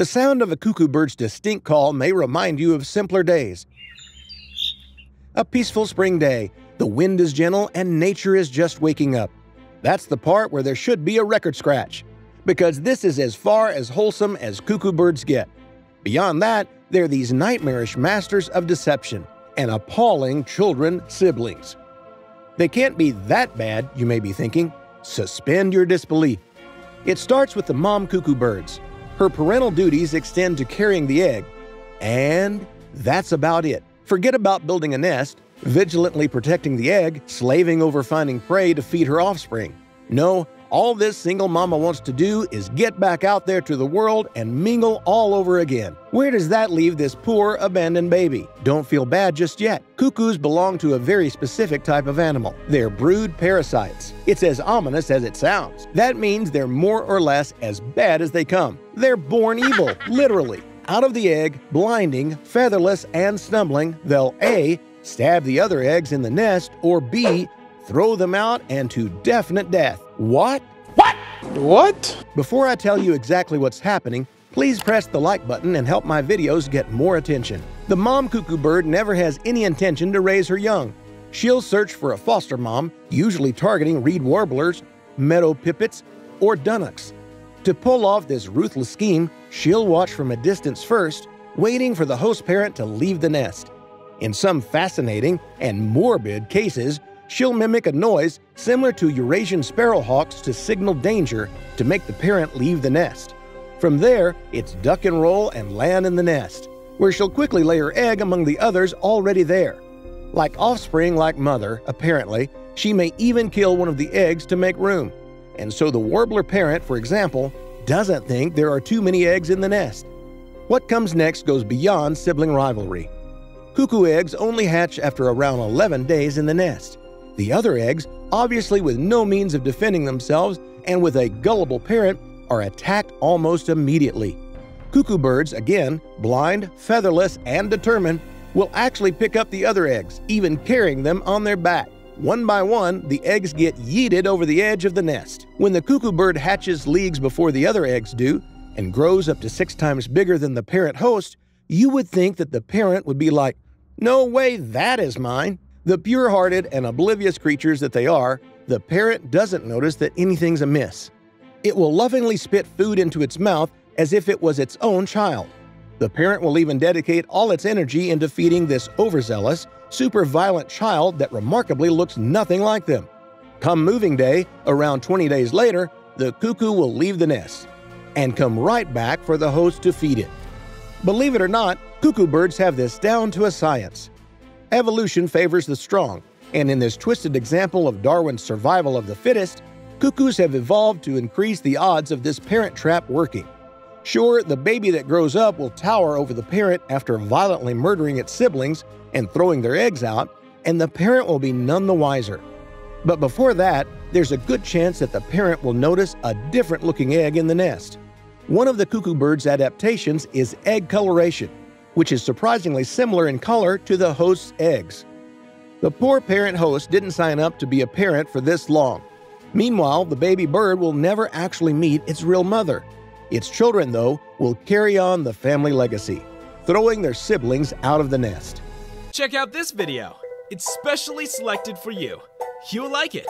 The sound of a cuckoo bird's distinct call may remind you of simpler days. A peaceful spring day, the wind is gentle and nature is just waking up. That's the part where there should be a record scratch, because this is as far as wholesome as cuckoo birds get. Beyond that, they're these nightmarish masters of deception and appalling children siblings. They can't be that bad, you may be thinking. Suspend your disbelief. It starts with the mom cuckoo birds. Her parental duties extend to carrying the egg. And that's about it. Forget about building a nest, vigilantly protecting the egg, slaving over finding prey to feed her offspring. No, all this single mama wants to do is get back out there to the world and mingle all over again. Where does that leave this poor, abandoned baby? Don't feel bad just yet. Cuckoos belong to a very specific type of animal. They're brood parasites. It's as ominous as it sounds. That means they're more or less as bad as they come. They're born evil, literally. Out of the egg, blinding, featherless, and stumbling, they'll A. Stab the other eggs in the nest, or B throw them out and to definite death. What? What? What? Before I tell you exactly what's happening, please press the like button and help my videos get more attention. The mom cuckoo bird never has any intention to raise her young. She'll search for a foster mom, usually targeting reed warblers, meadow pipits, or dunnocks. To pull off this ruthless scheme, she'll watch from a distance first, waiting for the host parent to leave the nest. In some fascinating and morbid cases, She'll mimic a noise similar to Eurasian sparrowhawks to signal danger to make the parent leave the nest. From there, it's duck and roll and land in the nest, where she'll quickly lay her egg among the others already there. Like offspring like mother, apparently, she may even kill one of the eggs to make room. And so the warbler parent, for example, doesn't think there are too many eggs in the nest. What comes next goes beyond sibling rivalry. Cuckoo eggs only hatch after around 11 days in the nest. The other eggs, obviously with no means of defending themselves and with a gullible parent, are attacked almost immediately. Cuckoo birds, again, blind, featherless, and determined, will actually pick up the other eggs, even carrying them on their back. One by one, the eggs get yeeted over the edge of the nest. When the cuckoo bird hatches leagues before the other eggs do and grows up to six times bigger than the parent host, you would think that the parent would be like, No way, that is mine. The pure hearted and oblivious creatures that they are, the parent doesn't notice that anything's amiss. It will lovingly spit food into its mouth as if it was its own child. The parent will even dedicate all its energy into feeding this overzealous, super violent child that remarkably looks nothing like them. Come moving day, around 20 days later, the cuckoo will leave the nest and come right back for the host to feed it. Believe it or not, cuckoo birds have this down to a science. Evolution favors the strong, and in this twisted example of Darwin's survival of the fittest, cuckoos have evolved to increase the odds of this parent trap working. Sure, the baby that grows up will tower over the parent after violently murdering its siblings and throwing their eggs out, and the parent will be none the wiser. But before that, there's a good chance that the parent will notice a different looking egg in the nest. One of the cuckoo bird's adaptations is egg coloration which is surprisingly similar in color to the host's eggs. The poor parent host didn't sign up to be a parent for this long. Meanwhile, the baby bird will never actually meet its real mother. Its children, though, will carry on the family legacy, throwing their siblings out of the nest. Check out this video. It's specially selected for you. You'll like it.